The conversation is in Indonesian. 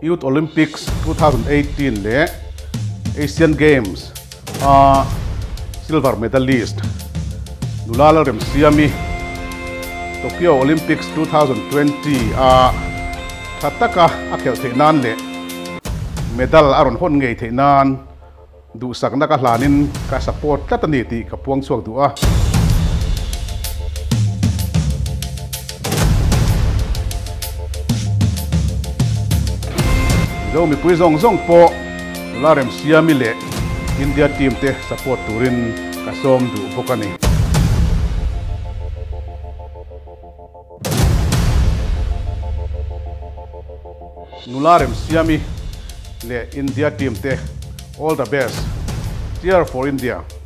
Youth Olympics 2018 le Asian Games a silver medalist nulala rem siami Tokyo Olympics 2020 a thataka a khel theinan le medal aron hon ngei theinan du sakna ka hlanin ka support tlatani ti ka puang chuak du a zo mi pui zong zong po. La rem siami le. India team te support turin kasom du pokani nularem siami le India team te. All the best. Cheer for India.